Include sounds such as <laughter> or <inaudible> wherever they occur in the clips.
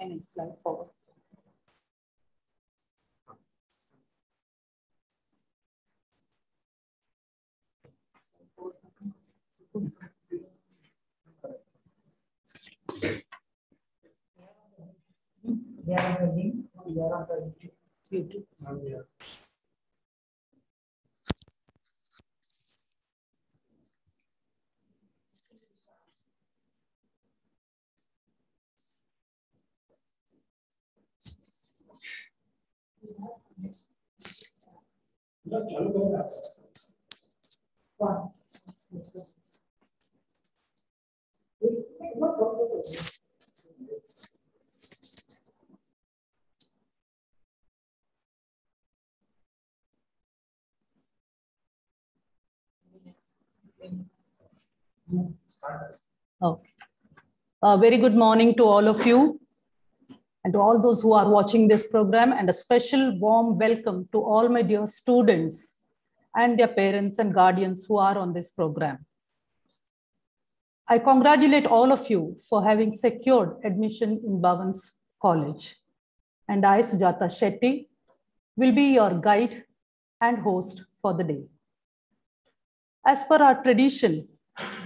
And it's slide forward. Yeah, I'm ready. Yeah, I'm ready. YouTube. Okay. A very good morning to all of you and to all those who are watching this program and a special warm welcome to all my dear students and their parents and guardians who are on this program. I congratulate all of you for having secured admission in Bhavan's College. And I, Sujata Shetty, will be your guide and host for the day. As per our tradition,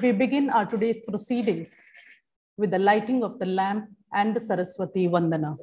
we begin our today's proceedings with the lighting of the lamp and the Saraswati Vandana.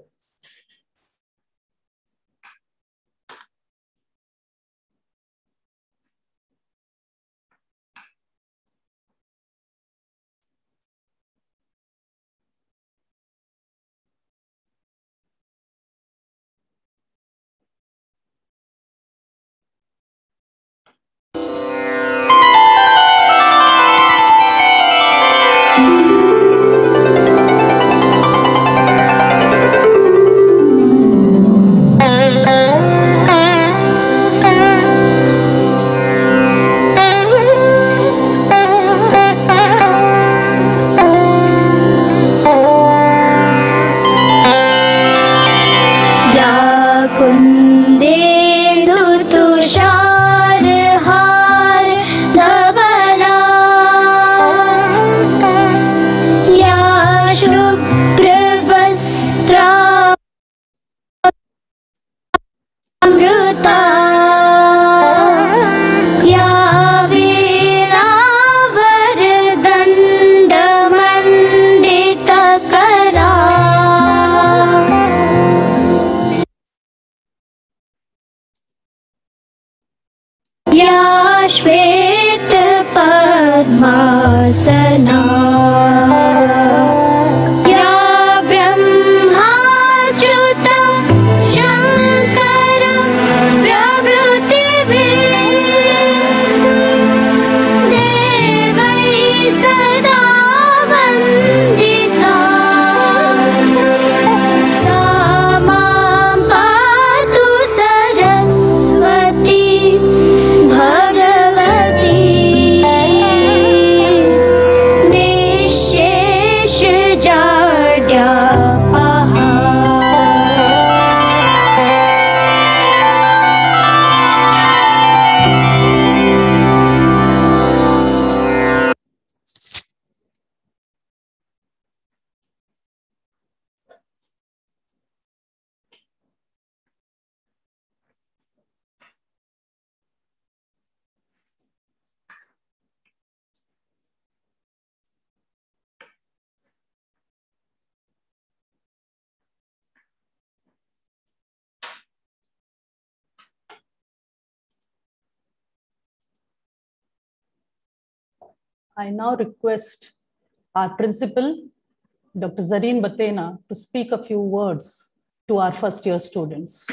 I now request our principal, Dr. Zarine Bathena, to speak a few words to our first year students.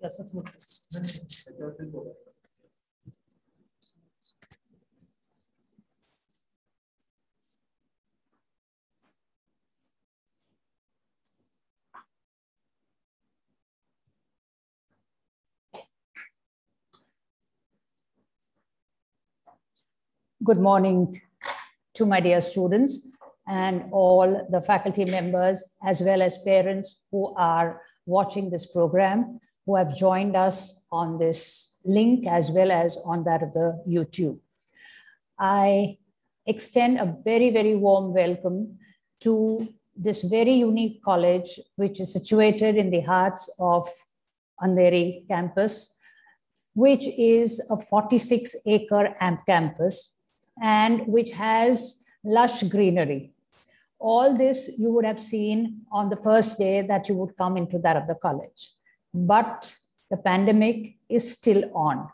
Yes, that's good. Morning to my dear students. and all the faculty members, as well as parents who are watching this program, who have joined us on this link as well as on that of the YouTube. I extend a very, very warm welcome to this very unique college, which is situated in the hearts of Andheri campus, which is a 46 acre AMP campus and which has lush greenery. All this you would have seen on the first day that you would come into that of the college. But the pandemic is still on.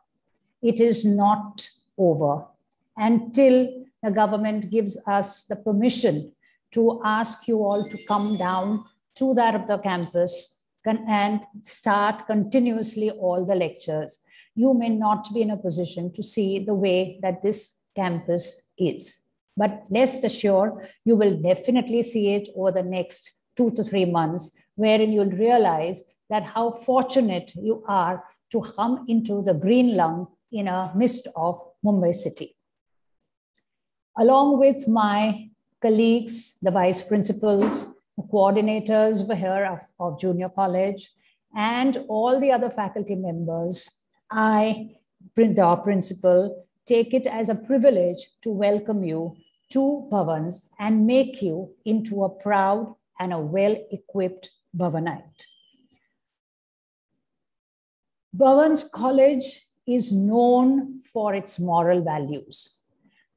It is not over until the government gives us the permission to ask you all to come down to that of the campus and start continuously all the lectures. You may not be in a position to see the way that this campus is. But rest assured, you will definitely see it over the next two to three months, wherein you'll realize that how fortunate you are to come into the green lung in a midst of Mumbai city. Along with my colleagues, the vice principals, the coordinators over here of, of junior college, and all the other faculty members, I, our principal, take it as a privilege to welcome you to Bhavans and make you into a proud and a well-equipped Bhavanite. Bhavans College is known for its moral values.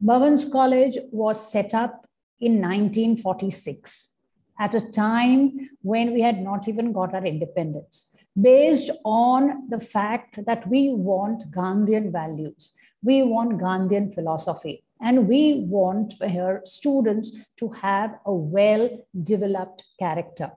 Bhavans College was set up in 1946 at a time when we had not even got our independence, based on the fact that we want Gandhian values, we want Gandhian philosophy, and we want here students to have a well developed character.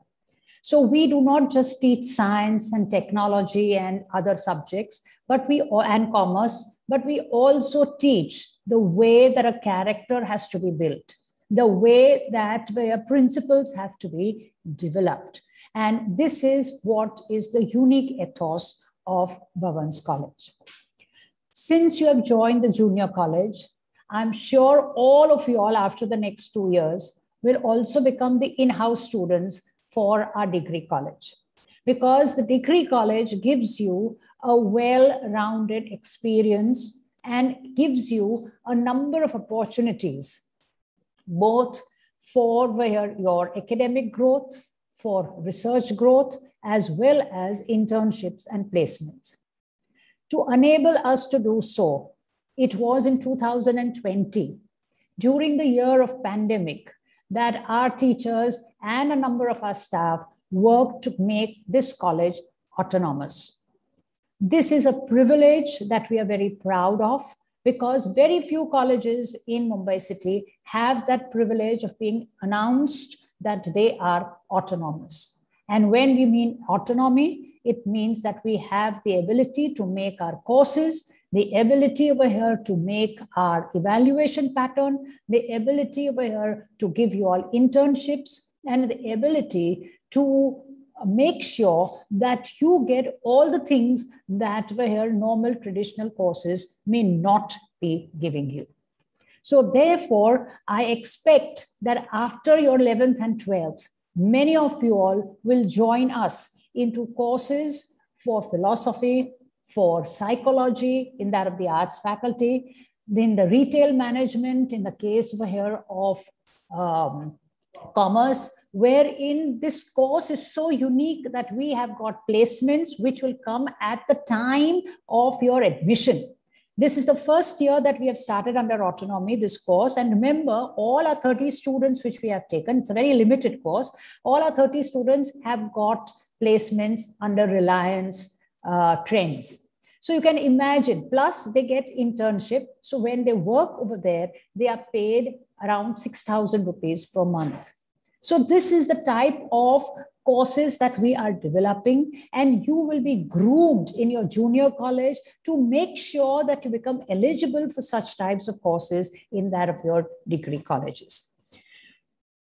So we do not just teach science and technology and other subjects, but we and commerce, but we also teach the way that a character has to be built, the way that where principles have to be developed. And this is what is the unique ethos of Bhavans College. Since you have joined the junior college, I'm sure all of you all after the next two years will also become the in-house students for our degree college. Because the degree college gives you a well-rounded experience and gives you a number of opportunities, both for your academic growth, for research growth, as well as internships and placements. To enable us to do so, it was in 2020, during the year of pandemic, that our teachers and a number of our staff worked to make this college autonomous. This is a privilege that we are very proud of because very few colleges in Mumbai city have that privilege of being announced that they are autonomous. And when we mean autonomy, it means that we have the ability to make our courses the ability over here to make our evaluation pattern, the ability over here to give you all internships, and the ability to make sure that you get all the things that were here normal traditional courses may not be giving you. So therefore, I expect that after your 11th and 12th, many of you all will join us into courses for philosophy, for psychology in that of the arts faculty, then the retail management in the case over here of um, commerce, wherein this course is so unique that we have got placements which will come at the time of your admission. This is the first year that we have started under autonomy, this course. And remember, all our 30 students which we have taken, it's a very limited course, all our 30 students have got placements under Reliance uh, trends. So you can imagine, plus they get internship. So when they work over there, they are paid around 6,000 rupees per month. So this is the type of courses that we are developing and you will be groomed in your junior college to make sure that you become eligible for such types of courses in that of your degree colleges.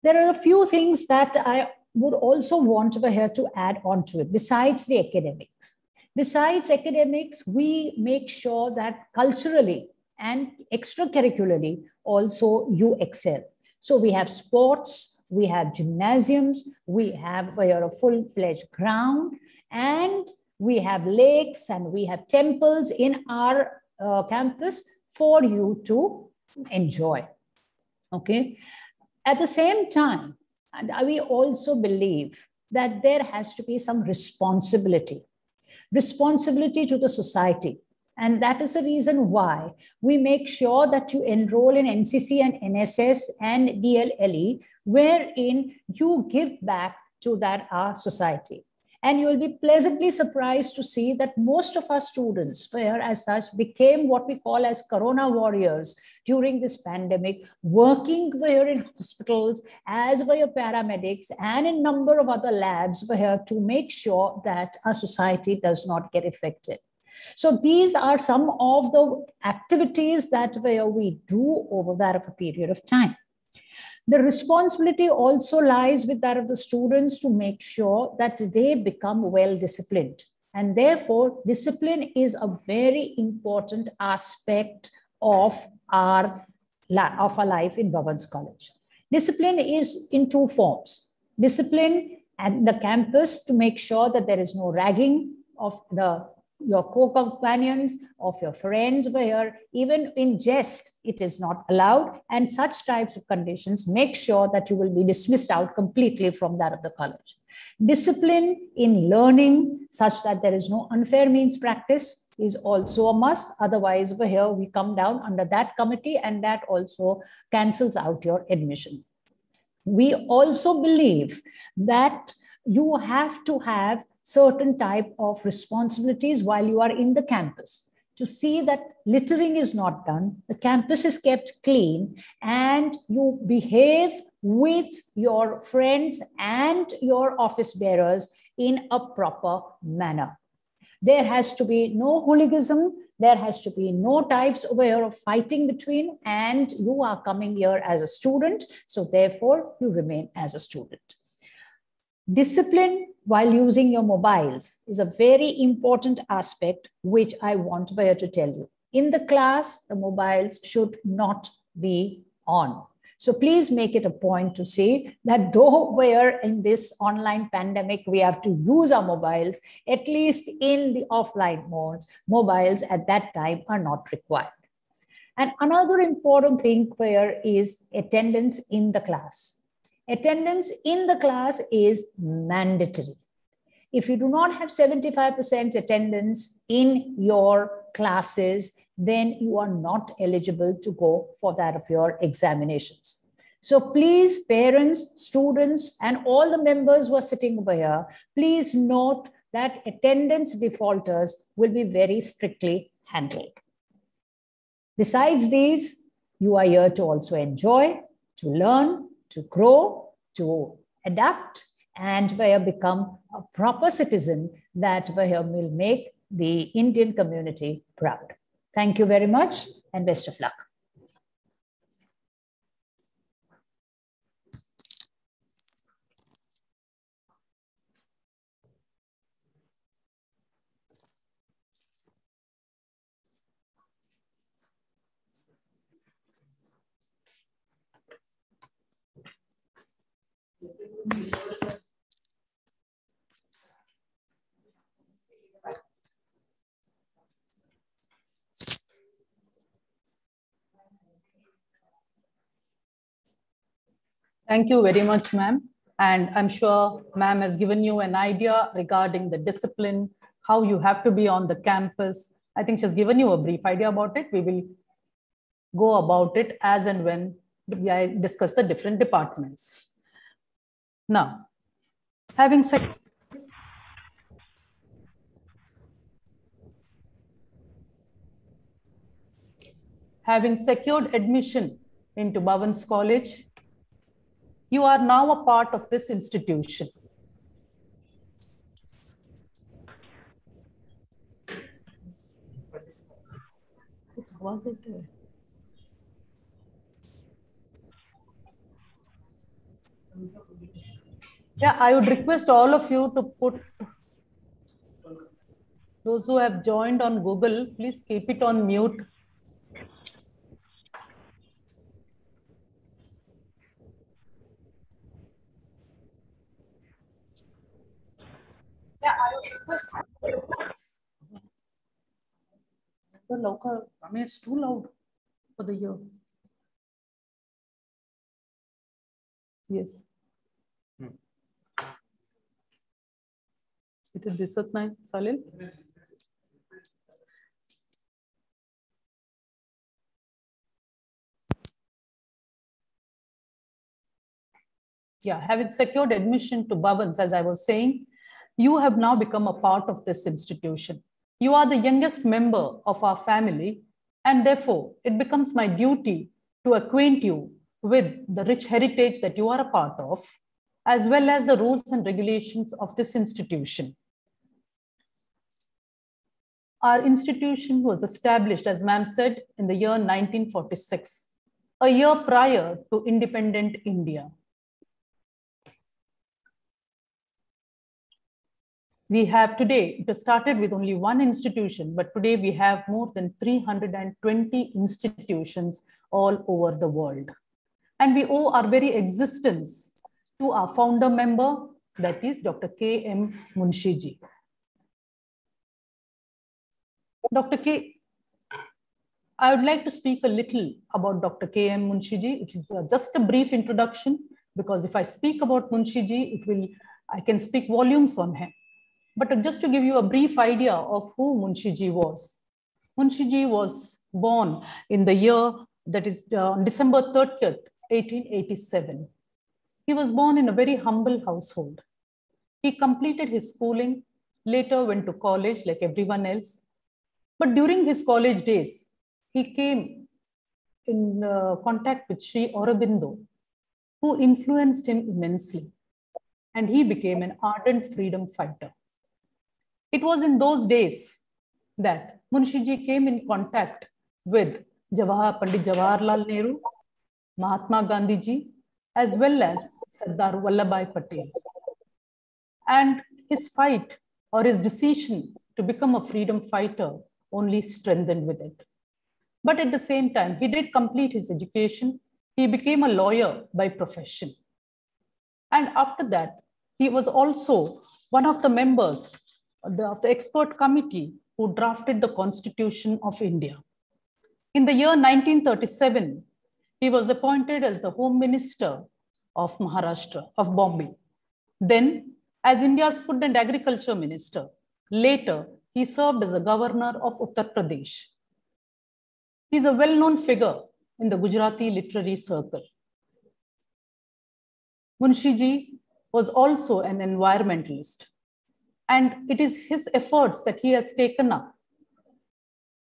There are a few things that I would also want over here to add on to it besides the academics. Besides academics, we make sure that culturally and extracurricularly also you excel. So we have sports, we have gymnasiums, we have a full-fledged ground, and we have lakes and we have temples in our uh, campus for you to enjoy. Okay. At the same time, and we also believe that there has to be some responsibility, responsibility to the society. And that is the reason why we make sure that you enroll in NCC and NSS and DLLE, wherein you give back to that our society. And you will be pleasantly surprised to see that most of our students, where as such, became what we call as Corona warriors during this pandemic, working here in hospitals, as were your paramedics, and in number of other labs were here to make sure that our society does not get affected. So these are some of the activities that we do over that of a period of time. The responsibility also lies with that of the students to make sure that they become well disciplined. And therefore, discipline is a very important aspect of our, of our life in Bhavans College. Discipline is in two forms. Discipline at the campus to make sure that there is no ragging of the your co-companions, of your friends were here. even in jest, it is not allowed. And such types of conditions make sure that you will be dismissed out completely from that of the college. Discipline in learning such that there is no unfair means practice is also a must. Otherwise, over here, we come down under that committee and that also cancels out your admission. We also believe that you have to have certain type of responsibilities while you are in the campus to see that littering is not done, the campus is kept clean, and you behave with your friends and your office bearers in a proper manner. There has to be no hooliganism. There has to be no types where of fighting between, and you are coming here as a student. So therefore, you remain as a student. Discipline while using your mobiles is a very important aspect, which I want to tell you. In the class, the mobiles should not be on. So please make it a point to say that <laughs> though we're in this online pandemic, we have to use our mobiles, at least in the offline modes, mobiles at that time are not required. And another important thing where is attendance in the class attendance in the class is mandatory. If you do not have 75% attendance in your classes, then you are not eligible to go for that of your examinations. So please, parents, students, and all the members who are sitting over here, please note that attendance defaulters will be very strictly handled. Besides these, you are here to also enjoy, to learn, to grow, to adapt, and where become a proper citizen that will make the Indian community proud. Thank you very much and best of luck. Thank you very much, ma'am. And I'm sure ma'am has given you an idea regarding the discipline, how you have to be on the campus. I think she's given you a brief idea about it. We will go about it as and when we discuss the different departments. Now, having said having secured admission into Bhavans College, you are now a part of this institution. Was it there? Yeah, I would request all of you to put those who have joined on Google, please keep it on mute. Yeah, I would request. I mean, it's too loud for the year. Yes. इथे दिसत नाही चालेल Yeah, having secured admission to Bhavans, as I was saying, you have now become a part of this institution. You are the youngest member of our family, and therefore it becomes my duty to acquaint you with the rich heritage that you are a part of, as well as the rules and regulations of this institution. Our institution was established, as ma'am said, in the year 1946, a year prior to independent India. we have today, it started with only one institution, but today we have more than 320 institutions all over the world. And we owe our very existence to our founder member, that is Dr. K.M. Munshiji. Dr. K, I would like to speak a little about Dr. K.M. Munshiji, which is uh, just a brief introduction, because if I speak about Munshiji, it will, I can speak volumes on him. But just to give you a brief idea of who Munshiji was. Munshiji was born in the year that is uh, December 30th, 1887. He was born in a very humble household. He completed his schooling, later went to college like everyone else. But during his college days, he came in uh, contact with Sri Aurobindo, who influenced him immensely. And he became an ardent freedom fighter. It was in those days that Munshiji came in contact with Jawahar Pandit Jawaharlal Nehru, Mahatma Gandhi ji, as well as Sardar Vallabhbhai Patel. And his fight or his decision to become a freedom fighter only strengthened with it. But at the same time, he did complete his education. He became a lawyer by profession. And after that, he was also one of the members of the, of the expert committee who drafted the Constitution of India. In the year 1937, he was appointed as the Home Minister of Maharashtra, of Bombay. Then, as India's Food and Agriculture Minister. Later, he served as the Governor of Uttar Pradesh. He is a well-known figure in the Gujarati literary circle. Munshiji was also an environmentalist. And it is his efforts that he has taken up,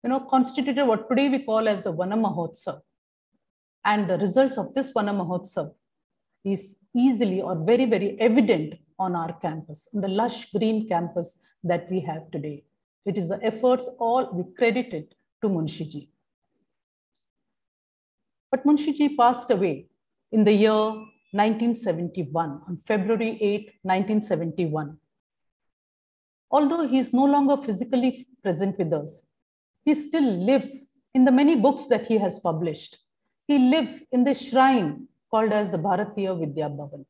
you know, constituted what today we call as the Vana Mahotsav. And the results of this Vana Mahotsav is easily or very, very evident on our campus, on the lush green campus that we have today. It is the efforts all we credited to Munshiji. But Munshiji passed away in the year 1971, on February 8, 1971. Although he is no longer physically present with us, he still lives in the many books that he has published. He lives in the shrine called as the Bharatiya Vidya Bhavan.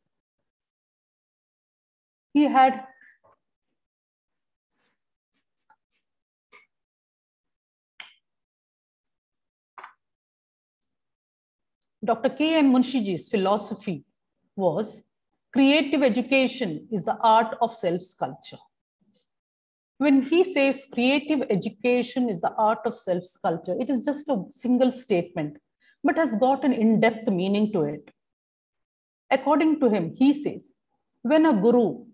He had Dr. K.M. Munshiji's philosophy was creative education is the art of self-sculpture. When he says creative education is the art of self-sculpture, it is just a single statement, but has got an in-depth meaning to it. According to him, he says, when a guru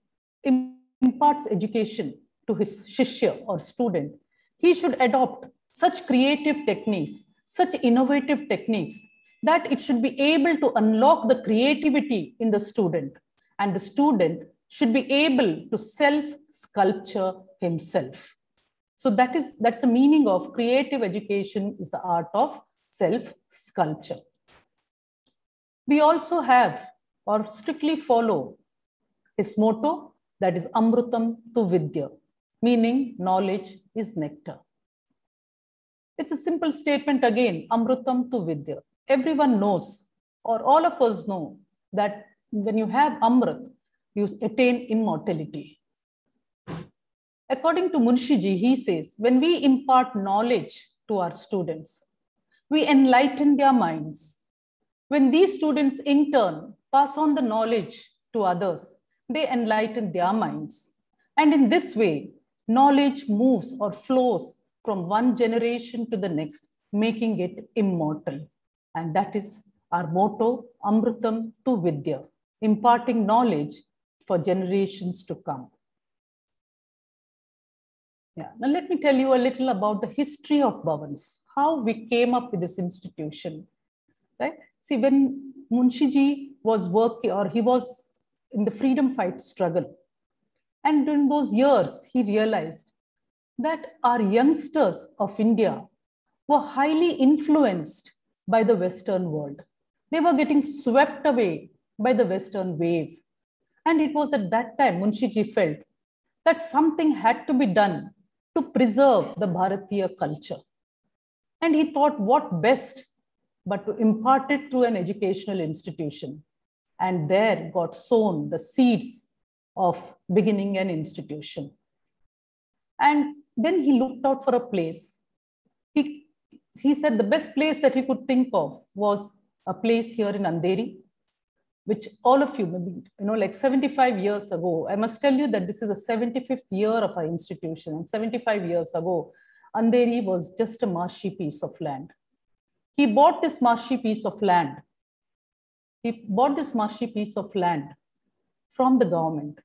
imparts education to his shishya or student, he should adopt such creative techniques, such innovative techniques that it should be able to unlock the creativity in the student. And the student should be able to self sculpture himself. So that is that's the meaning of creative education is the art of self sculpture we also have or strictly follow his motto that is amrutam tu vidya meaning knowledge is nectar. It's a simple statement again amrutam tu vidya everyone knows, or all of us know, that when you have Amrit, you attain immortality. According to Munshiji, he says, when we impart knowledge to our students, we enlighten their minds. When these students in turn pass on the knowledge to others, they enlighten their minds. And in this way, knowledge moves or flows from one generation to the next, making it immortal. And that is our motto, Amrutam tu Vidya, imparting knowledge for generations to come. Yeah. Now let me tell you a little about the history of Bhavans, how we came up with this institution. Right? See, when Munshiji was working or he was in the freedom fight struggle, and during those years, he realized that our youngsters of India were highly influenced by the Western world. They were getting swept away by the Western wave. And it was at that time Munshiji felt that something had to be done to preserve the Bharatiya culture. And he thought, what best but to impart it through an educational institution. And there got sown the seeds of beginning an institution. And then he looked out for a place. He, he said the best place that he could think of was a place here in Andheri, which all of you, maybe, you know, like 75 years ago, I must tell you that this is the 75th year of our institution. And 75 years ago, Andheri was just a marshy piece of land. He bought this marshy piece of land. He bought this marshy piece of land from the government.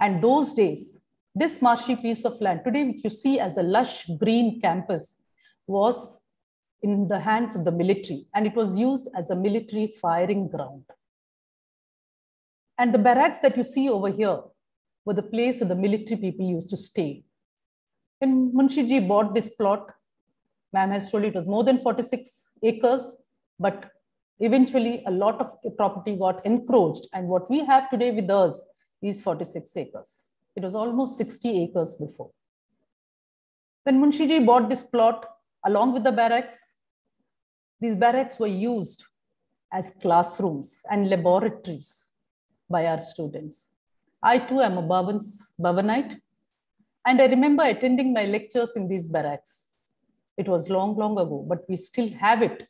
And those days, this marshy piece of land, today which you see as a lush green campus, was in the hands of the military and it was used as a military firing ground. And the barracks that you see over here were the place where the military people used to stay. When Munshiji bought this plot, ma'am has told you it was more than 46 acres, but eventually a lot of property got encroached. And what we have today with us is 46 acres. It was almost 60 acres before. When Munshiji bought this plot, along with the barracks, these barracks were used as classrooms and laboratories by our students. I too am a Bhavanite, and I remember attending my lectures in these barracks. It was long, long ago, but we still have it.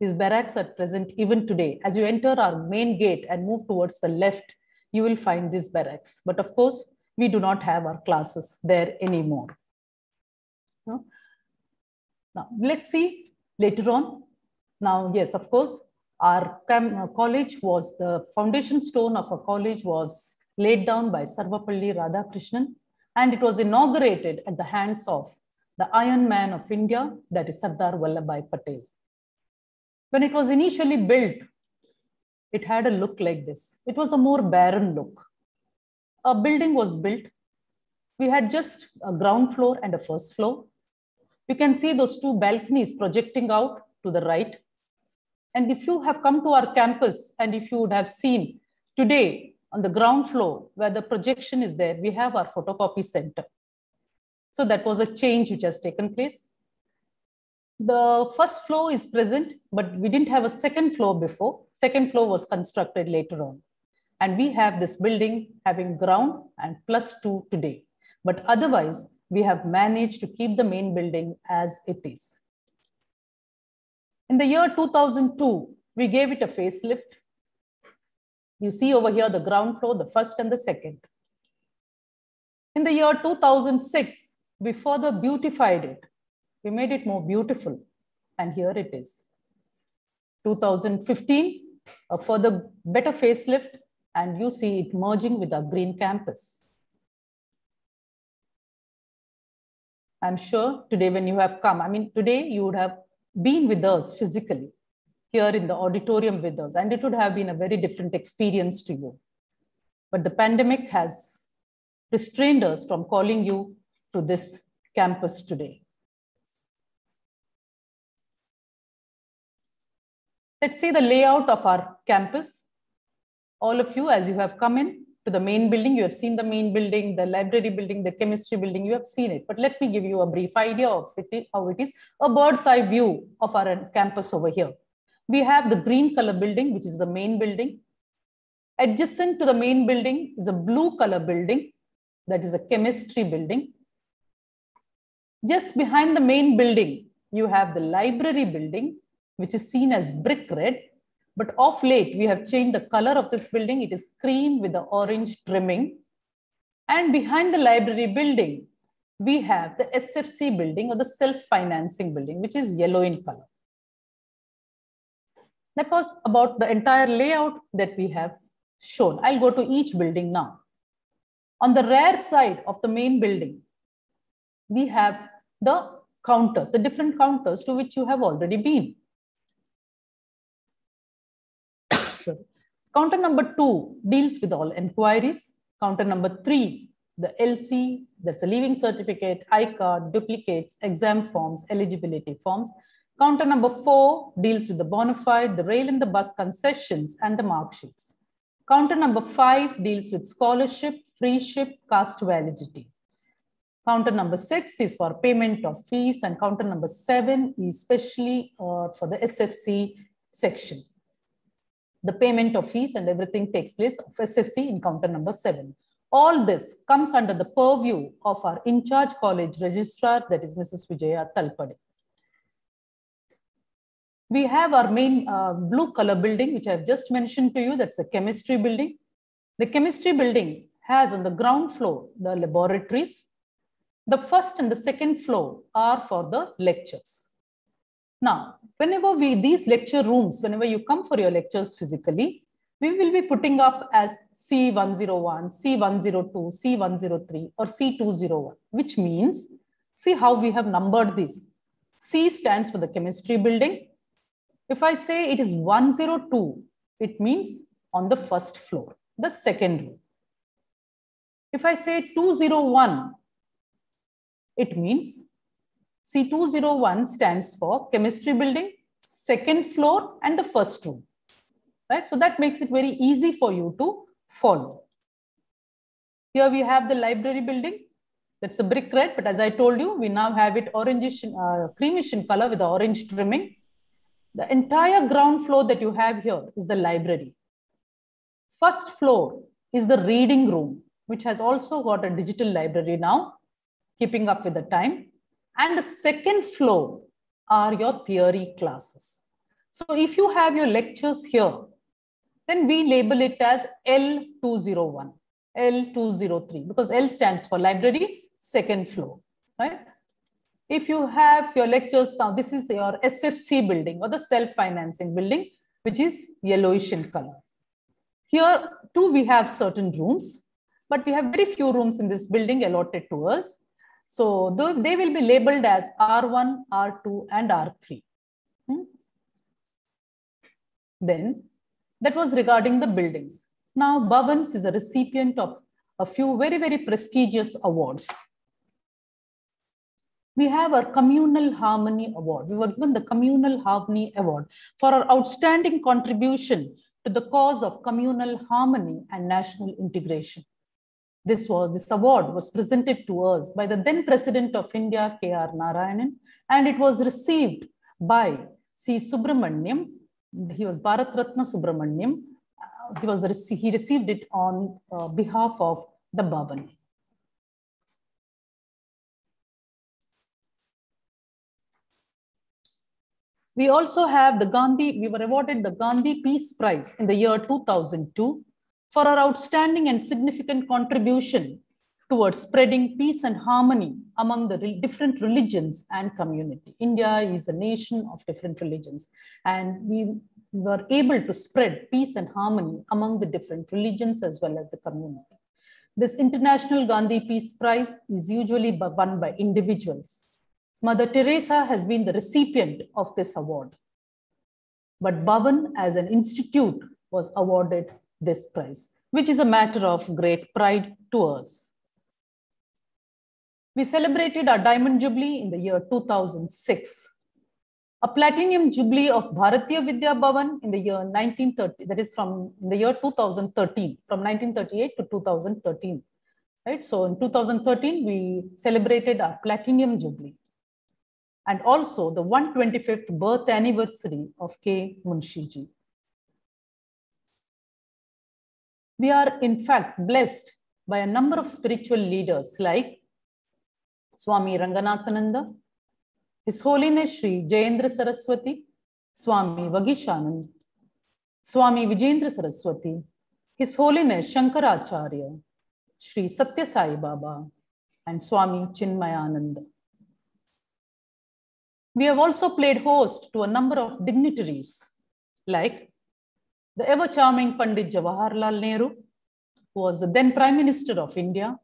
These barracks are present even today. As you enter our main gate and move towards the left, you will find these barracks. But of course, we do not have our classes there anymore. No? Now, let's see later on. Now, yes, of course, our uh, college was the foundation stone of a college was laid down by Sarvepalli Radhakrishnan and it was inaugurated at the hands of the Iron Man of India, that is Sardar Vallabhbhai Patel. When it was initially built, it had a look like this. It was a more barren look. A building was built. We had just a ground floor and a first floor. You can see those two balconies projecting out to the right. And if you have come to our campus and if you would have seen today on the ground floor where the projection is there, we have our photocopy center. So that was a change which has taken place. The first floor is present, but we didn't have a second floor before. Second floor was constructed later on. And we have this building having ground and plus two today. But otherwise, we have managed to keep the main building as it is. In the year 2002, we gave it a facelift. You see over here the ground floor, the first and the second. In the year 2006, we further beautified it. We made it more beautiful. And here it is. 2015, a further better facelift, and you see it merging with our green campus. I'm sure today when you have come, I mean, today you would have been with us physically here in the auditorium with us, and it would have been a very different experience to you. But the pandemic has restrained us from calling you to this campus today. Let's see the layout of our campus. All of you, as you have come in to the main building, you have seen the main building, the library building, the chemistry building, you have seen it. But let me give you a brief idea of it, how it is, a bird's eye view of our campus over here. We have the green color building, which is the main building. Adjacent to the main building is a blue color building, that is a chemistry building. Just behind the main building, you have the library building, which is seen as brick red. But of late, we have changed the color of this building. It is cream with the orange trimming. And behind the library building, we have the SFC building or the self-financing building, which is yellow in color. That was about the entire layout that we have shown. I'll go to each building now. On the rear side of the main building, we have the counters, the different counters to which you have already been. Counter number two deals with all inquiries. Counter number three, the LC, that's a leaving certificate, I-card, duplicates, exam forms, eligibility forms. Counter number four deals with the bona fide, the rail and the bus concessions, and the mark sheets. Counter number five deals with scholarship, free ship, caste validity. Counter number six is for payment of fees, and counter number seven is especially uh, for the SFC section. The payment of fees and everything takes place of SFC in counter number seven. All this comes under the purview of our in-charge college registrar, that is Mrs. Vijaya Talpade. We have our main uh, blue color building, which I've just mentioned to you. That's the chemistry building. The chemistry building has on the ground floor the laboratories. The first and the second floor are for the lectures. Now, whenever we, these lecture rooms, whenever you come for your lectures physically, we will be putting up as C101, C102, C103, or C201, which means, see how we have numbered these. C stands for the chemistry building. If I say it is 102, it means on the first floor, the second room. If I say 201, it means C201 stands for chemistry building, second floor, and the first room. Right? So that makes it very easy for you to follow. Here we have the library building. That's a brick red, but as I told you, we now have it orangish, uh, creamish in color with the orange trimming. The entire ground floor that you have here is the library. First floor is the reading room, which has also got a digital library now, keeping up with the time. And the second floor are your theory classes. So if you have your lectures here, then we label it as L201, L203, because L stands for library, second floor, right? If you have your lectures now, this is your SFC building or the self-financing building, which is yellowish in color. Here too, we have certain rooms, but we have very few rooms in this building allotted to us. So they will be labeled as R1, R2, and R3. Hmm? Then that was regarding the buildings. Now Bhavans is a recipient of a few very, very prestigious awards. We have our Communal Harmony Award. We were given the Communal Harmony Award for our outstanding contribution to the cause of communal harmony and national integration. This, was, this award was presented to us by the then President of India, K.R. Narayanan, and it was received by C. Subramaniam. He was Bharat Ratna Subramaniam. Uh, he, was, he received it on uh, behalf of the Bhavan. We also have the Gandhi, we were awarded the Gandhi Peace Prize in the year 2002 for our outstanding and significant contribution towards spreading peace and harmony among the re different religions and community. India is a nation of different religions, and we were able to spread peace and harmony among the different religions as well as the community. This International Gandhi Peace Prize is usually won by individuals Mother Teresa has been the recipient of this award. But Bhavan as an institute was awarded this prize, which is a matter of great pride to us. We celebrated our Diamond Jubilee in the year 2006. A Platinum Jubilee of Bharatiya Vidya Bhavan in the year 1930, that is from the year 2013, from 1938 to 2013. Right? So in 2013, we celebrated our Platinum Jubilee and also the 125th birth anniversary of K. Munshiji. We are in fact blessed by a number of spiritual leaders like Swami Ranganathananda, His Holiness Sri Jayendra Saraswati, Swami Vagishanand, Swami Vijayendra Saraswati, His Holiness Shankaracharya, Sri Satya Sai Baba, and Swami Chinmayananda. We have also played host to a number of dignitaries like the ever charming Pandit Jawaharlal Nehru, who was the then Prime Minister of India,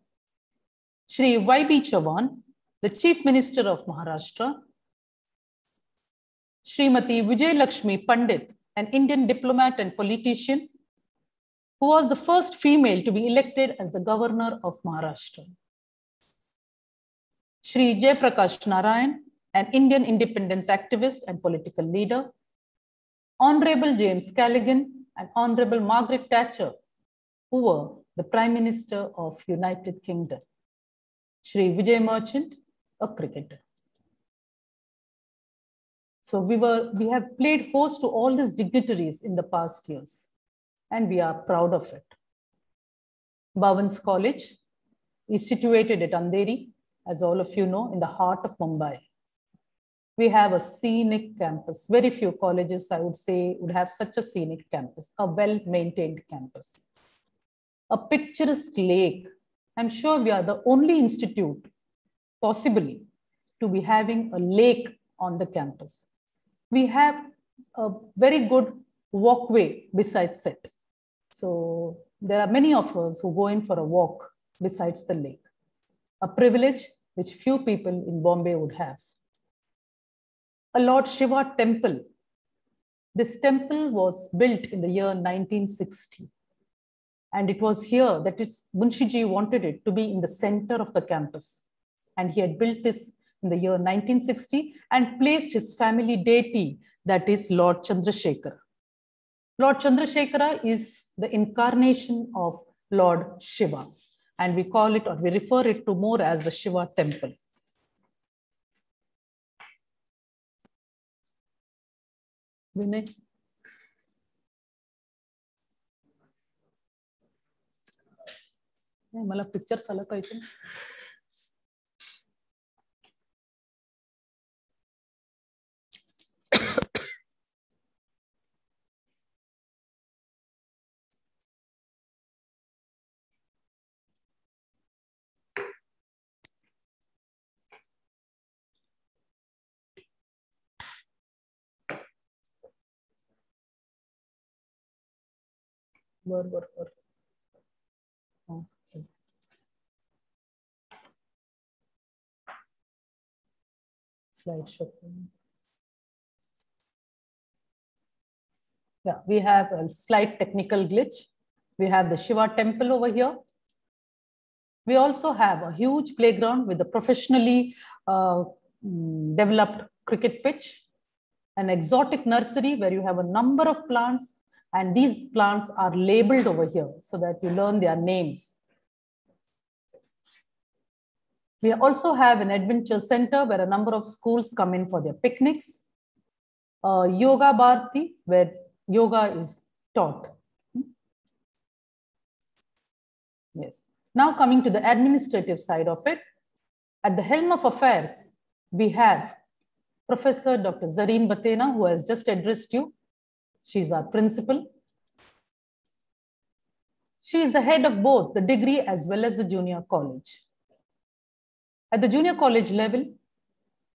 Shri Y.B. Chavan, the Chief Minister of Maharashtra, Srimati Vijay Lakshmi Pandit, an Indian diplomat and politician, who was the first female to be elected as the governor of Maharashtra. Sri Jayaprakash Narayan, an Indian independence activist and political leader, Honorable James Callaghan and Honorable Margaret Thatcher, who were the Prime Minister of United Kingdom. Sri Vijay Merchant, a cricketer. So we were we have played host to all these dignitaries in the past years, and we are proud of it. Bhavans College is situated at Andheri, as all of you know, in the heart of Mumbai. We have a scenic campus. Very few colleges, I would say, would have such a scenic campus, a well-maintained campus. A picturesque lake. I'm sure we are the only institute, possibly, to be having a lake on the campus. We have a very good walkway besides it. So there are many of us who go in for a walk besides the lake, a privilege which few people in Bombay would have. A Lord Shiva temple. This temple was built in the year 1960. And it was here that it's, Munshiji wanted it to be in the center of the campus. And he had built this in the year 1960 and placed his family deity, that is Lord Chandrasekhara. Lord Chandrasekhara is the incarnation of Lord Shiva, and we call it or we refer it to more as the Shiva temple. विनय मला picture चल पाहिजे. बर बर बर हा, okay. slide show yeah we have a slight technical glitch we have the shiva temple over here we also have a huge playground with a professionally uh, mm, developed cricket pitch an exotic nursery where you have a number of plants and these plants are labeled over here so that you learn their names. We also have an adventure center where a number of schools come in for their picnics. Yoga Bharati, where yoga is taught. Yes. Now coming to the administrative side of it, at the helm of affairs, we have Professor Dr. Zarine Bathena, who has just addressed you. She's our principal. She is the head of both the degree as well as the junior college. At the junior college level,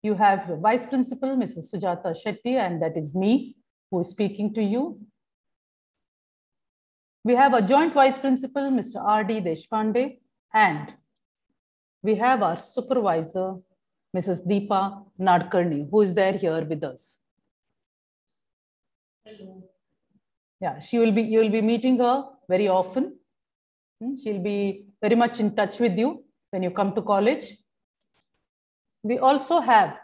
you have vice principal, Mrs. Sujata Shetty, and that is me who is speaking to you. We have a joint vice principal, Mr. R.D. Deshpande, and we have our supervisor, Mrs. Deepa Nadkarni, who is there here with us. Hello. Yeah, she will be, you will be meeting her very often. Hmm, She'll be very much in touch with you when you come to college. We also have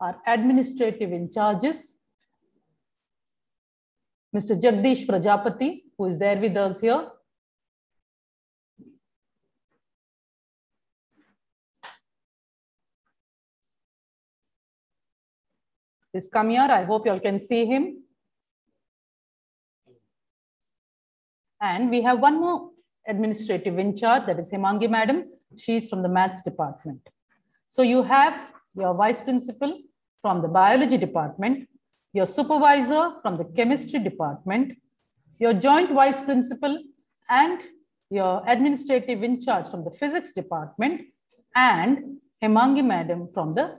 our administrative in charges, Mr. Jagdish Prajapati, who is there with us here. Please come here. I hope you all can see him. And we have one more administrative in charge, that is Himangi Madam. She's from the Maths department. So you have your vice principal from the biology department, your supervisor from the chemistry department, your joint vice principal and your administrative in charge from the physics department and Hemangi madam from the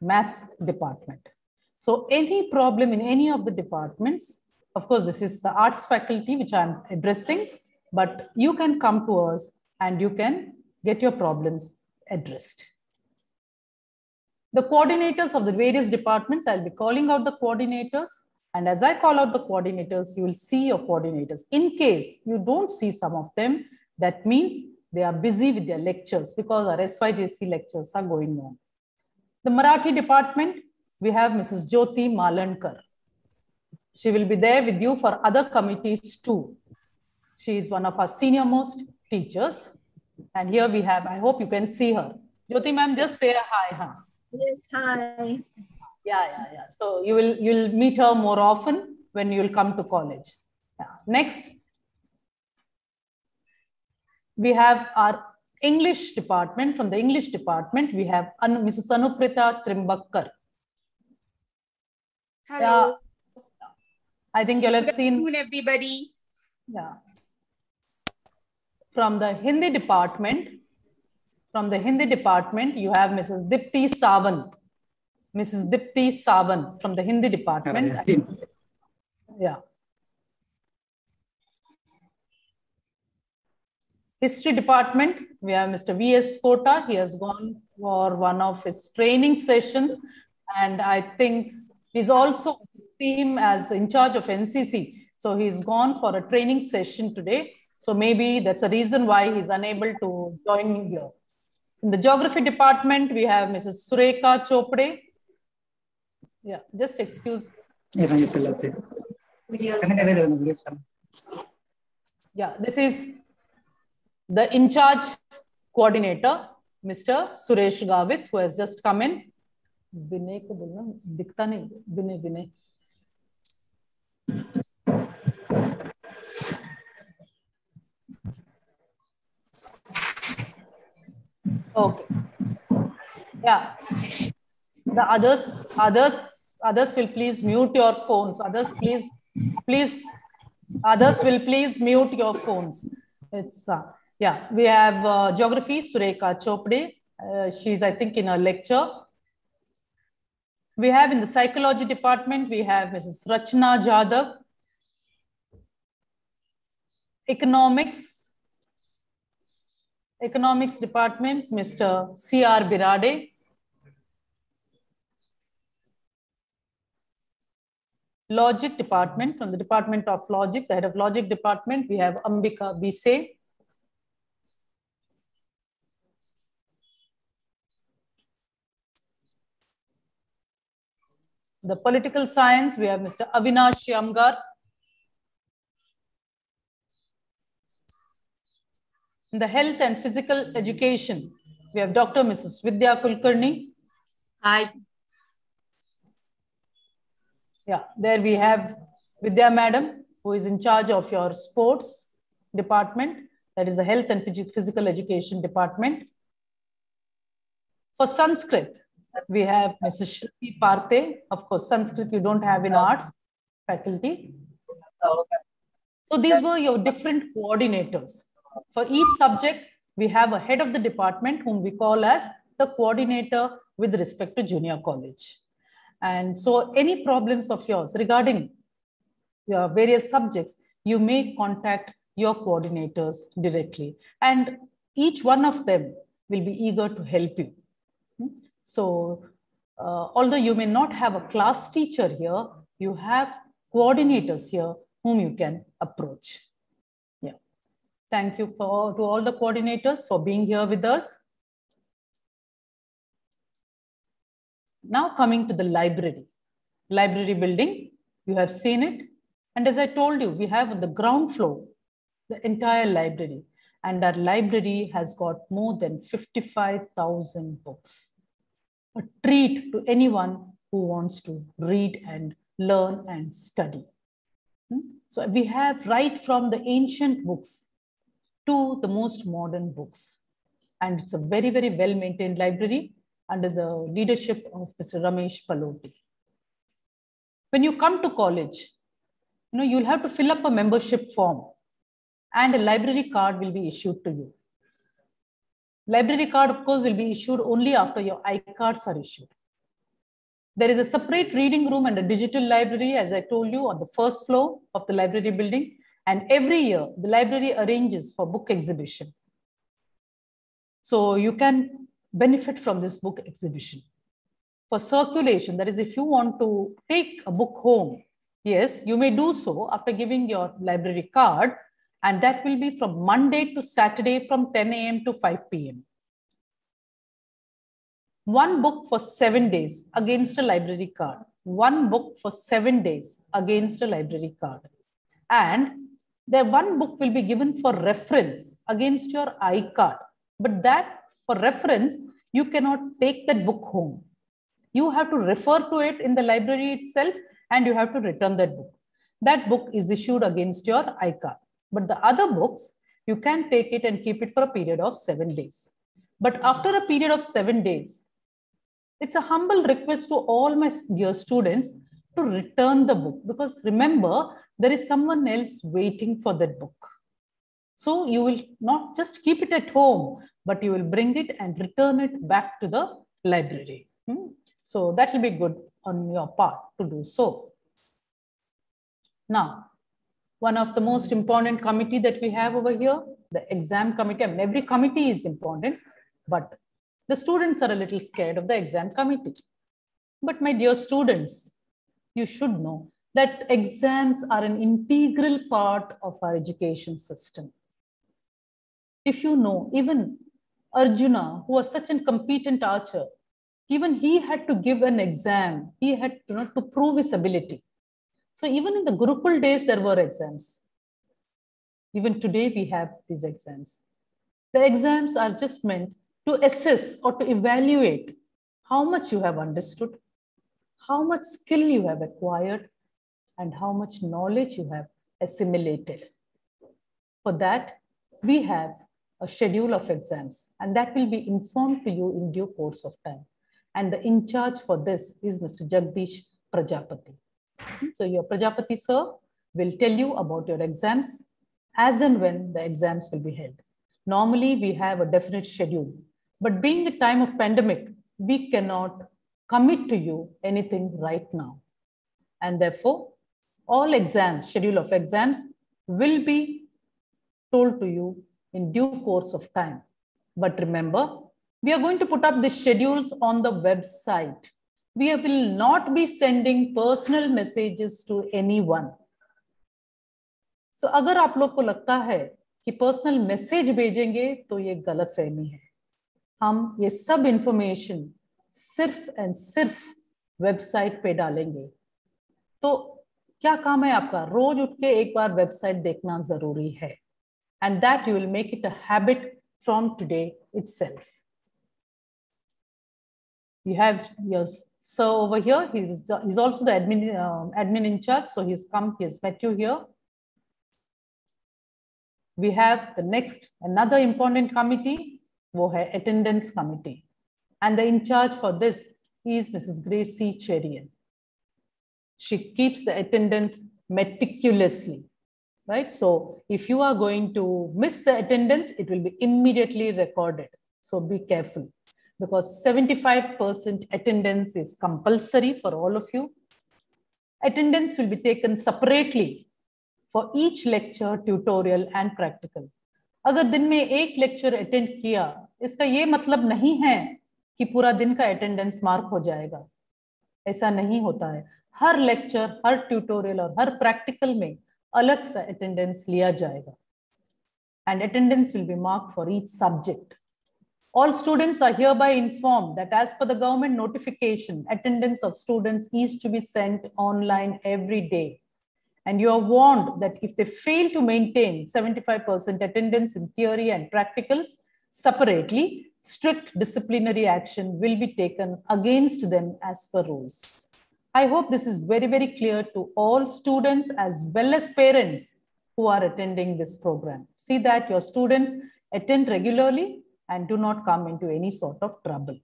maths department. So any problem in any of the departments, of course, this is the arts faculty which I'm addressing, but you can come to us and you can get your problems addressed. The coordinators of the various departments, I'll be calling out the coordinators. And as I call out the coordinators, you will see your coordinators. In case you don't see some of them, that means they are busy with their lectures because our SYJC lectures are going on. The Marathi department, we have Mrs. Jyoti Malankar. She will be there with you for other committees too. She is one of our senior most teachers. And here we have, I hope you can see her. Jyoti ma'am, just say hi. Huh? Yes, hi. Yeah, yeah, yeah. So you will you'll meet her more often when you will come to college. Yeah. Next, we have our English department. From the English department, we have Anu, Mrs. Anuprita Trimbakkar. Hello. I think you'll have Good seen. afternoon, everybody. Yeah. From the Hindi department, from the Hindi department, you have Mrs. Dipti Sawant. Mrs. Dipti Sawant from the Hindi department. Yeah. History department, we have Mr. V.S. Kota. He has gone for one of his training sessions. And I think he's also see him as in charge of NCC. So he's gone for a training session today. So maybe that's the reason why he's unable to join me here. In the geography department, we have Mrs. Sureka Chopde. Yeah, just excuse. Yeah, this is the in charge coordinator, Mr. Suresh Gavit, who has just come in. Vinay ko bolna, dikta nahi, Vinay, Vinay. Okay. Yeah. The others, others, others will please mute your phones. Others, please, please, others will please mute your phones. It's uh, yeah. We have uh, geography, Sureka Chopde. Uh, she's, I think, in a lecture. We have in the psychology department, we have Mrs. Rachna Jadhav. Economics, economics department, Mr. C.R. Birade. Logic department, from the Department of Logic, the head of Logic department, we have Ambika Bise. The political science, we have Mr. Avinash Yamgar. In the health and physical education, we have Dr. Mrs. Vidya Kulkarni. Hi. Yeah, there we have Vidya Madam, who is in charge of your sports department. That is the health and physical education department. For Sanskrit, we have Mrs. Shruti Parthe. Of course, Sanskrit you don't have in arts faculty. So these were your different coordinators. For each subject, we have a head of the department whom we call as the coordinator with respect to junior college. And so any problems of yours regarding your various subjects, you may contact your coordinators directly. And each one of them will be eager to help you. So uh, although you may not have a class teacher here, you have coordinators here whom you can approach. Yeah. Thank you for, to all the coordinators for being here with us. Now coming to the library. Library building, you have seen it. And as I told you, we have on the ground floor, the entire library. And our library has got more than 55,000 books. A treat to anyone who wants to read and learn and study. Hmm? So we have right from the ancient books to the most modern books. And it's a very, very well maintained library. under the leadership of Mr. Ramesh Paloti. When you come to college, you know, you'll have to fill up a membership form and a library card will be issued to you. Library card, of course, will be issued only after your I-cards are issued. There is a separate reading room and a digital library, as I told you, on the first floor of the library building. And every year, the library arranges for book exhibition. So you can benefit from this book exhibition. For circulation, that is, if you want to take a book home, yes, you may do so after giving your library card, and that will be from Monday to Saturday from 10 a.m. to 5 p.m. One book for seven days against a library card. One book for seven days against a library card. And the one book will be given for reference against your I-card. But that for reference, you cannot take that book home. You have to refer to it in the library itself and you have to return that book. That book is issued against your I-card. But the other books, you can take it and keep it for a period of seven days. But after a period of seven days, it's a humble request to all my dear students to return the book because remember, there is someone else waiting for that book. So you will not just keep it at home, but you will bring it and return it back to the library. Hmm? So that will be good on your part to do so. Now, one of the most important committee that we have over here, the exam committee. I mean, every committee is important, but the students are a little scared of the exam committee. But my dear students, you should know that exams are an integral part of our education system. If you know, even Arjuna, who was such a competent archer, even he had to give an exam. He had you know, to prove his ability. So even in the Gurukul days, there were exams. Even today, we have these exams. The exams are just meant to assess or to evaluate how much you have understood, how much skill you have acquired, and how much knowledge you have assimilated. For that, we have a schedule of exams, and that will be informed to you in due course of time. And the in charge for this is Mr. Jagdish Prajapati. So your Prajapati sir will tell you about your exams as and when the exams will be held. Normally, we have a definite schedule, but being the time of pandemic, we cannot commit to you anything right now. And therefore, all exams, schedule of exams will be told to you in due course of time. But remember, we are going to put up the schedules on the website. We will not be sending personal messages to anyone. So, अगर आप लोग को लगता है कि personal message भेजेंगे तो ये गलत फहमी है हम ये सब इंफॉर्मेशन सिर्फ़ एंड सिर्फ़ वेबसाइट पे डालेंगे तो क्या काम है आपका रोज उठ के एक बार वेबसाइट देखना ज़रूरी है and that you will make it a habit from today itself. You have your sir over here. He's, he's also the admin, uh, admin in charge. So he's come, he has met you here. We have the next, another important committee, wo hai attendance committee. And the in charge for this is Mrs. Gracie Cherian. She keeps the attendance meticulously, right? So if you are going to miss the attendance, it will be immediately recorded. So be careful because 75% attendance is compulsory for all of you. Attendance will be taken separately for each lecture, tutorial and practical. अगर दिन में एक lecture attend किया इसका ये मतलब नहीं है कि पूरा दिन का अटेंडेंस मार्क हो जाएगा ऐसा नहीं होता है हर लेक्चर हर ट्यूटोरियल और हर प्रैक्टिकल में अलग सा अटेंडेंस लिया जाएगा and attendance will be mark for each subject all students are hereby informed that as per the government notification, attendance of students is to be sent online every day. And you are warned that if they fail to maintain 75% attendance in theory and practicals separately, strict disciplinary action will be taken against them as per rules. I hope this is very, very clear to all students as well as parents who are attending this program. See that your students attend regularly and do not come into any sort of trouble.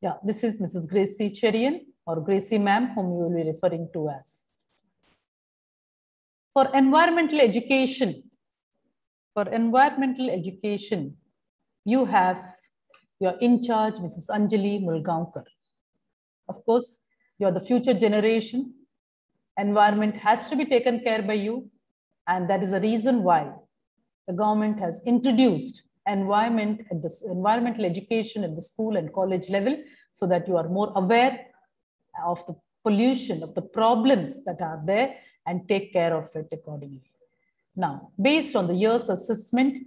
Yeah, this is Mrs. Gracie Cherian or Gracie ma'am, whom you will be referring to as. For environmental education, for environmental education, you have your in charge, Mrs. Anjali Mulgaonkar. Of course, you're the future generation. Environment has to be taken care by you. And that is the reason why the government has introduced environment uh, at this environmental education at the school and college level so that you are more aware of the pollution, of the problems that are there and take care of it accordingly. Now, based on the year's assessment,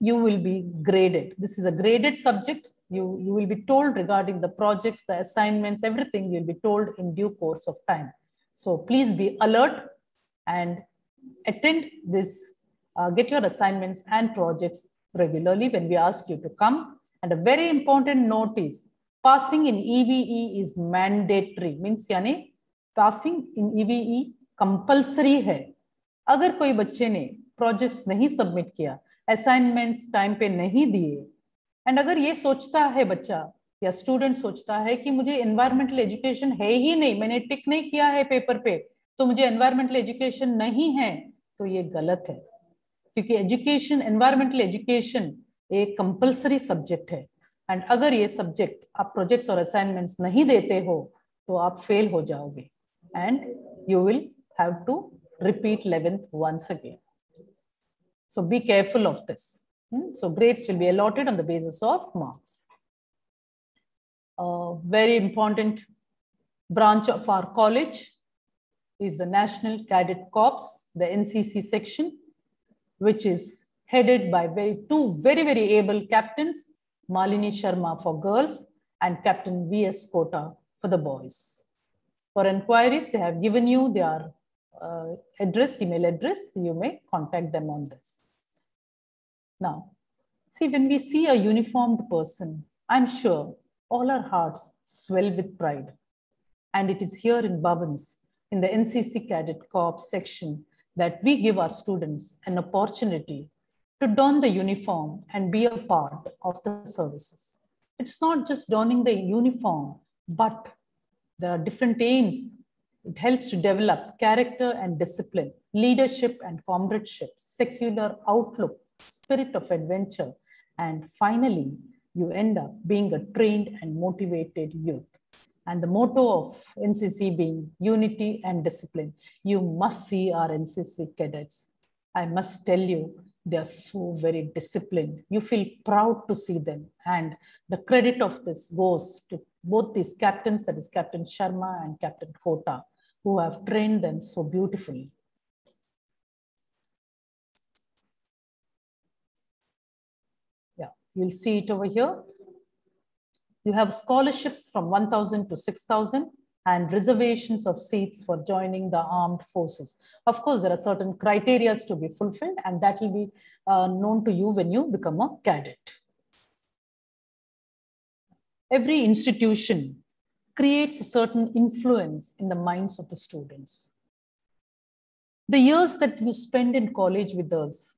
you will be graded. This is a graded subject. You, you will be told regarding the projects, the assignments, everything you'll be told in due course of time. So please be alert and attend this, uh, get your assignments and projects regularly when we ask you to come. And a very important note is passing in EVE is mandatory. Means यानी passing in EVE compulsory है. अगर कोई बच्चे ने projects नहीं submit किया assignments time पे नहीं दिए एंड अगर ये सोचता है बच्चा या स्टूडेंट सोचता है कि मुझे एनवायरमेंटल एजुकेशन है ही नहीं मैंने टिक नहीं किया है पेपर पे तो मुझे एनवायरमेंटल एजुकेशन नहीं है तो ये गलत है क्योंकि एजुकेशन एनवायरमेंटल एजुकेशन एक कंपलसरी सब्जेक्ट है एंड अगर ये सब्जेक्ट आप प्रोजेक्ट्स और असाइनमेंट्स नहीं देते हो तो आप फेल हो जाओगे and you will have to repeat 11th once again. So be careful of this. Hmm? So grades will be allotted on the basis of marks. A very important branch of our college is the National Cadet Corps, the NCC section, which is headed by very, two very, very able captains, Malini Sharma for girls and Captain V.S. Kota for the boys. For inquiries, they have given you their uh, address, email address, you may contact them on this. Now, see, when we see a uniformed person, I'm sure all our hearts swell with pride. And it is here in Bhavans, in the NCC Cadet Corps section, that we give our students an opportunity to don the uniform and be a part of the services. It's not just donning the uniform, but there are different aims it helps to develop character and discipline, leadership and comradeship, secular outlook, spirit of adventure, and finally, you end up being a trained and motivated youth. And the motto of NCC being unity and discipline. You must see our NCC cadets. I must tell you, they are so very disciplined. You feel proud to see them. And the credit of this goes to both these captains, that is Captain Sharma and Captain Kota, who have trained them so beautifully. Yeah, you'll see it over here. You have scholarships from 1,000 to 6,000 and reservations of seats for joining the armed forces. Of course, there are certain criteria to be fulfilled and that will be uh, known to you when you become a cadet. Every institution creates a certain influence in the minds of the students. The years that you spend in college with us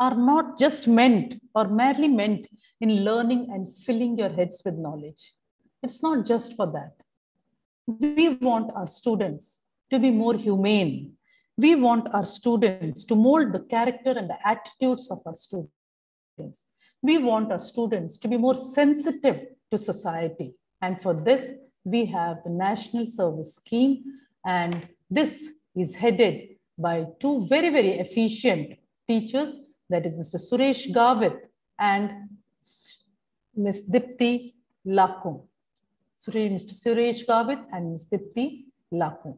are not just meant or merely meant in learning and filling your heads with knowledge. It's not just for that. We want our students to be more humane. We want our students to mold the character and the attitudes of our students. We want our students to be more sensitive to society. And for this, we have the National Service Scheme. And this is headed by two very, very efficient teachers, that is Mr. Suresh Gavit and Ms. Dipti Lakun. Mr. Suresh Gavit and Ms. Dipti Lakun.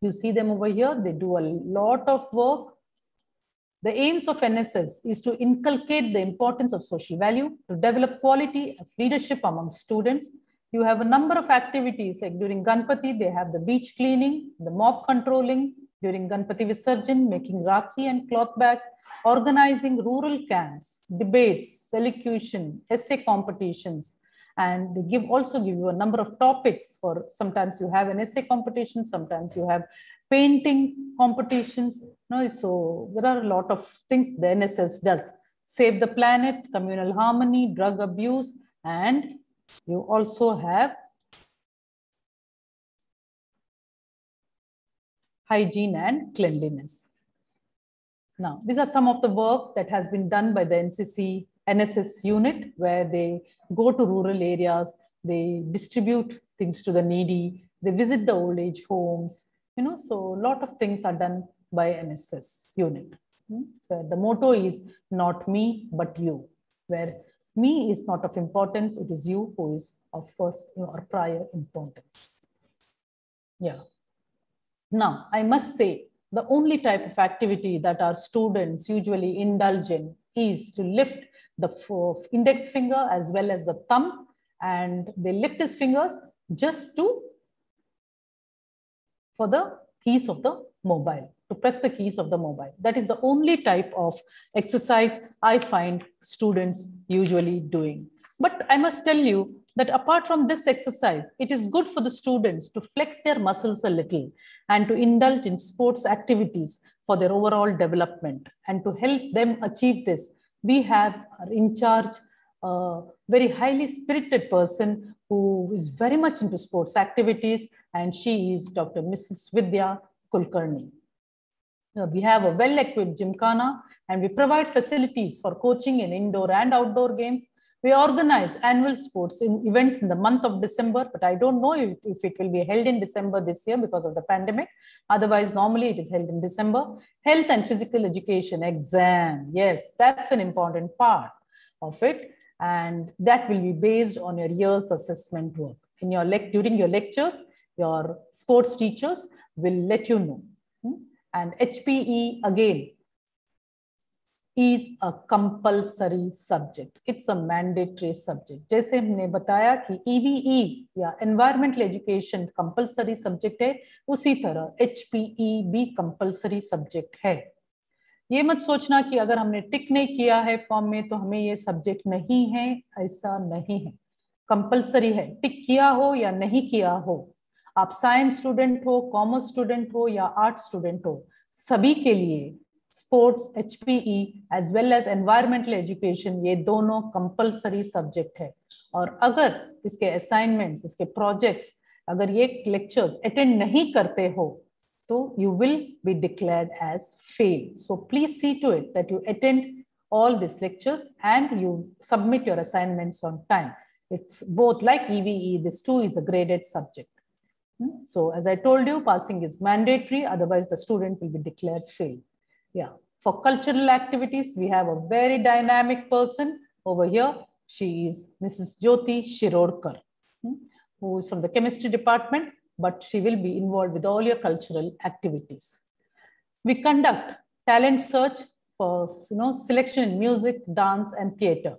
You see them over here. They do a lot of work. The aims of NSS is to inculcate the importance of social value, to develop quality of leadership among students. You have a number of activities like during Ganpati, they have the beach cleaning, the mob controlling, during Ganpati Visarjan, making Rakhi and cloth bags, organizing rural camps, debates, elocution, essay competitions, and they give also give you a number of topics for sometimes you have an essay competition sometimes you have painting competitions. No so there are a lot of things the nss does. Save the planet communal harmony drug abuse and You also have hygiene and cleanliness. Now, these are some of the work that has been done by the NCC NSS unit, where they go to rural areas, they distribute things to the needy, they visit the old age homes, you know, so a lot of things are done by NSS unit. Hmm? So the motto is not me, but you, where me is not of importance, it is you who is of first or prior importance. Yeah. Now, I must say, the only type of activity that our students usually indulge in is to lift the index finger as well as the thumb and they lift his fingers just to for the keys of the mobile to press the keys of the mobile. That is the only type of exercise i find students usually doing. But i must tell you that apart from this exercise, it is good for the students to flex their muscles a little and to indulge in sports activities for their overall development. And to help them achieve this, we have in charge a very highly spirited person who is very much into sports activities, and she is Dr. Mrs. Vidya Kulkarni. Uh, we have a well-equipped gymkhana, and we provide facilities for coaching in indoor and outdoor games we organize annual sports in events in the month of December, but I don't know if, if it will be held in December this year because of the pandemic. Otherwise, normally it is held in December. Health and physical education exam. Yes, that's an important part of it. And that will be based on your year's assessment work. In your lec during your lectures, your sports teachers will let you know. Hmm? And HPE again, is a compulsory subject. It's a mandatory subject. जैसे हमने बताया कि EVE या environmental education compulsory subject है, उसी तरह HPE भी compulsory subject है. ये मत सोचना कि अगर हमने टिक नहीं किया है फॉर्म में तो हमें ये सब्जेक्ट नहीं है ऐसा नहीं है कंपलसरी है टिक किया हो या नहीं किया हो आप साइंस स्टूडेंट हो कॉमर्स स्टूडेंट हो या आर्ट स्टूडेंट हो सभी के लिए sports H P E as well as environmental education ये दोनों कंपल्सरी सब्जेक्ट है। और अगर इसके असाइनमेंट्स इसके प्रोजेक्ट्स अगर ये लेक्चर्स अटेंड नहीं करते हो तो you will be declared as fail so please see to it that you attend all this lectures and you submit your assignment on time it's both like EVE this two is a graded subject so, as i told you, passing is mandatory, otherwise the student will be declared failed Yeah. For cultural activities, we have a very dynamic person over here. She is Mrs. Jyoti Shirorkar, hmm, who is from the chemistry department, but she will be involved with all your cultural activities. We conduct talent search for you know, selection in music, dance, and theater,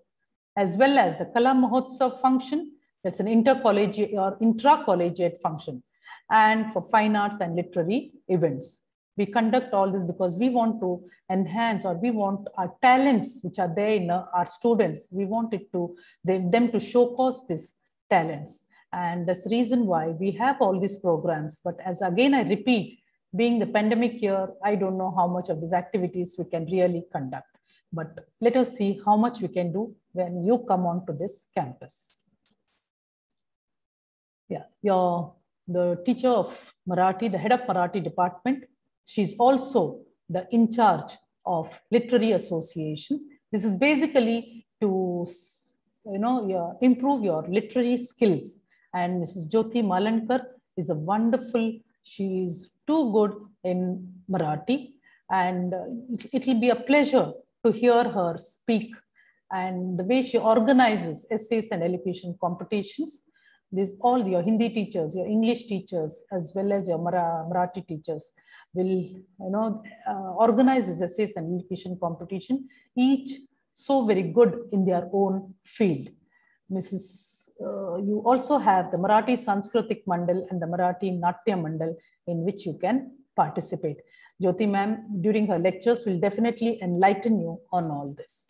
as well as the Kala Mahotsav function, that's an intercollegiate or intra-collegiate function, and for fine arts and literary events we conduct all this because we want to enhance or we want our talents which are there in uh, our students. We want it to they, them to show cause these talents. And that's the reason why we have all these programs. But as again i repeat being the pandemic year i don't know how much of these activities we can really conduct. But let us see how much we can do when you come on to this campus. Yeah your the teacher of marathi the head of marathi department She's also the in charge of literary associations. This is basically to you know, improve your literary skills. And Mrs. Jyoti Malankar is a wonderful, she is too good in Marathi. And uh, it will be a pleasure to hear her speak and the way she organizes essays and elocution competitions. These all your Hindi teachers, your English teachers, as well as your Marathi teachers will you know uh, organize this essays and education competition each so very good in their own field. Mrs uh, you also have the marathi sanskritik mandal and the marathi natya mandal in which you can participate. Jyoti ma'am during her lectures will definitely enlighten you on all this.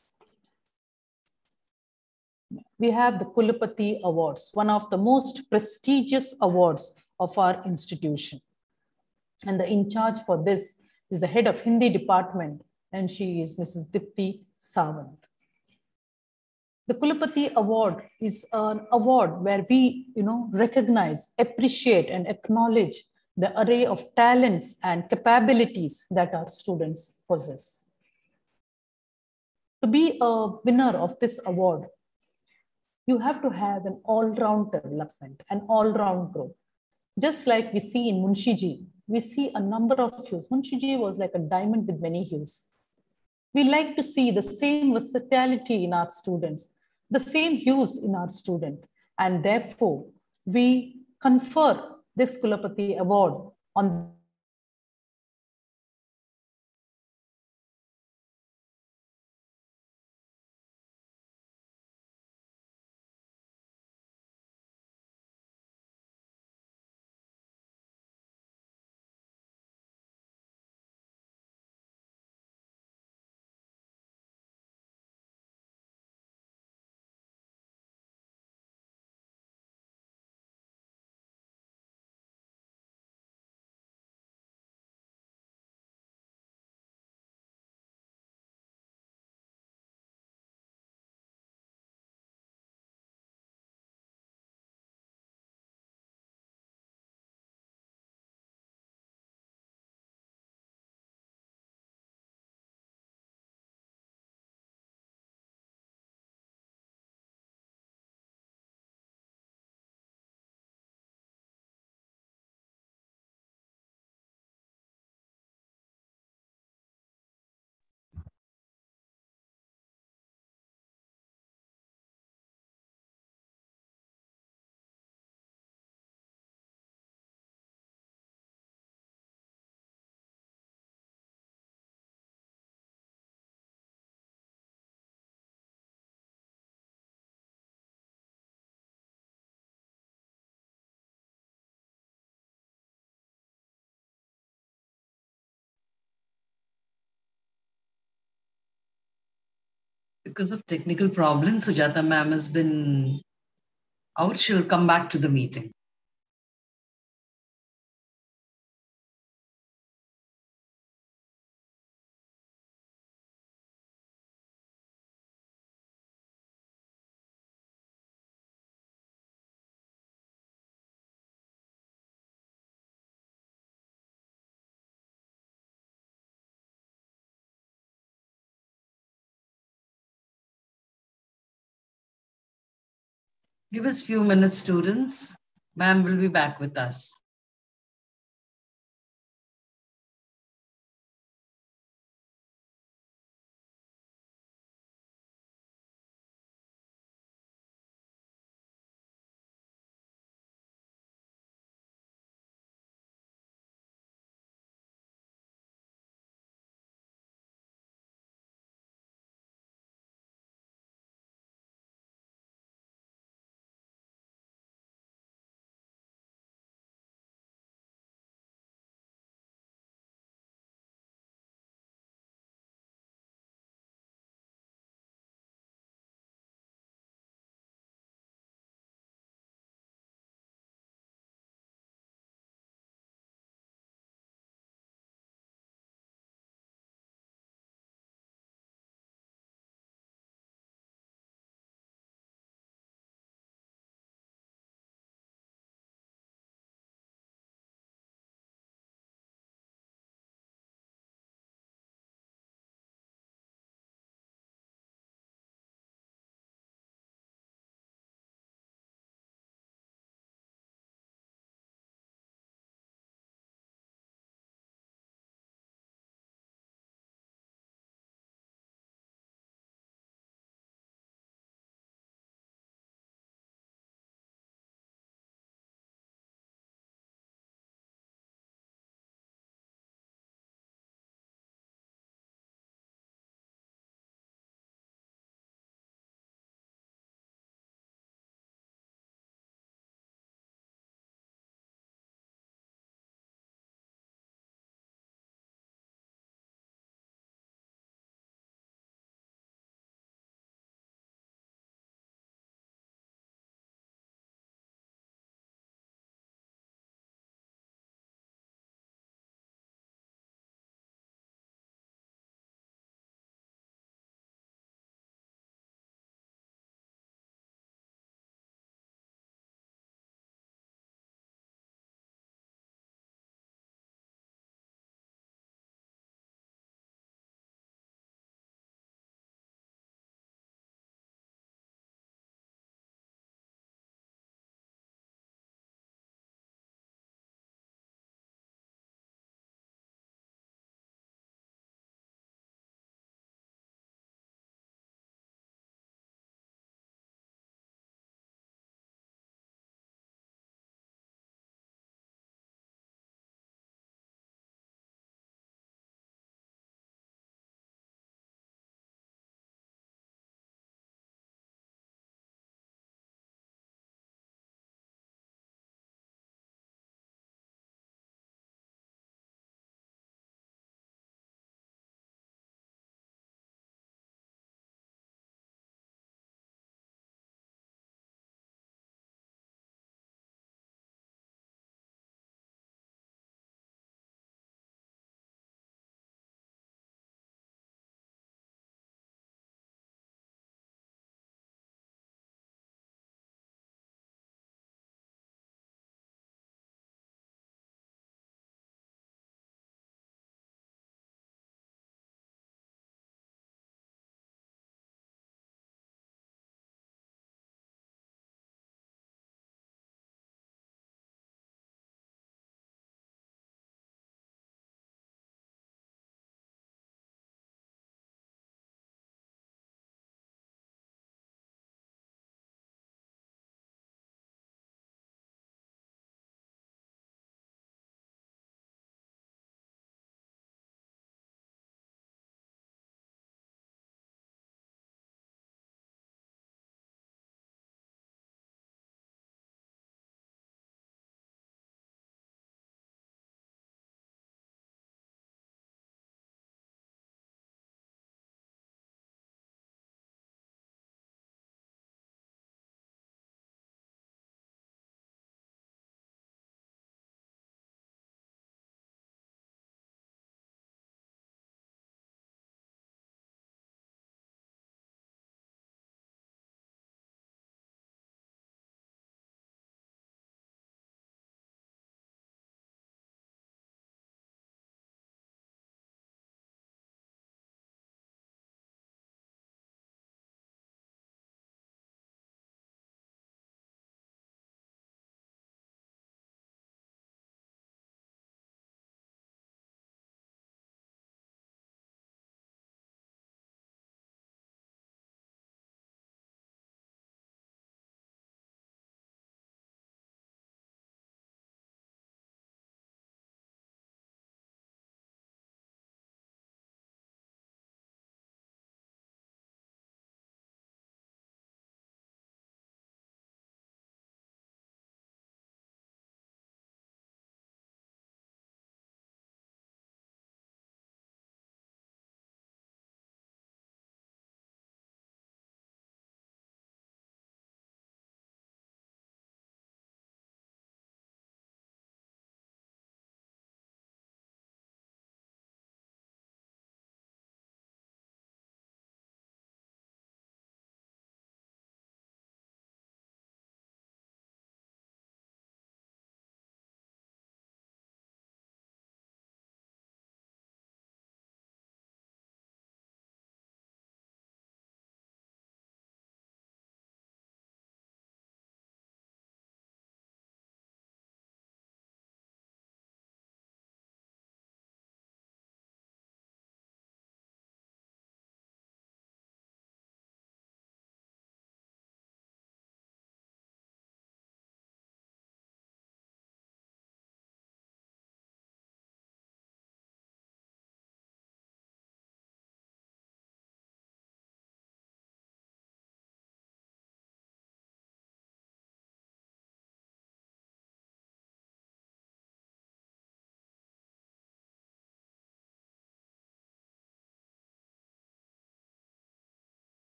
We have the Kulapati Awards, one of the most prestigious awards of our institution. And the in charge for this is the head of Hindi department, and she is Mrs. Dipti Sawant. the Kulapati Award is an award where we, you know, recognize, appreciate, and acknowledge the array of talents and capabilities that our students possess. To be a winner of this award, you have to have an all-round development, an all-round growth. Just like we see in Munshiji, we see a number of hues. Munshiji was like a diamond with many hues. We like to see the same versatility in our students, the same hues in our student. And therefore, we confer this Kulapati Award on Because of technical problems, Sujata ma'am has been out. She'll come back to the meeting. Give us a few minutes, students. Ma'am will be back with us.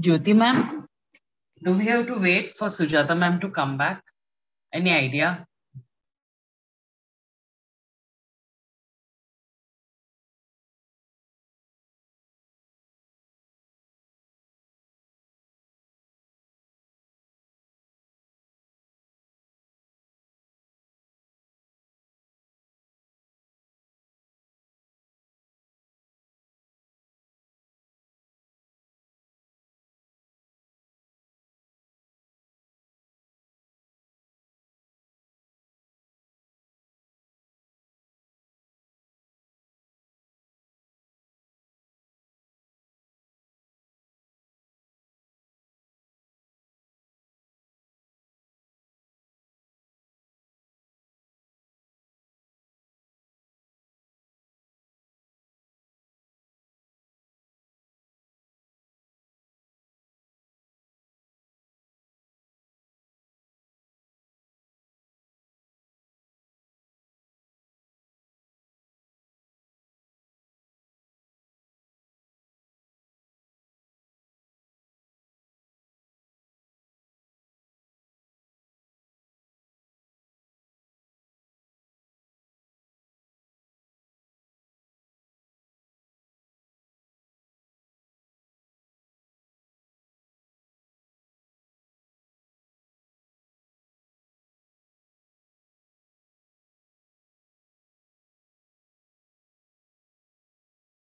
Jyoti ma'am? Do we have to wait for Sujata ma'am to come back? Any idea?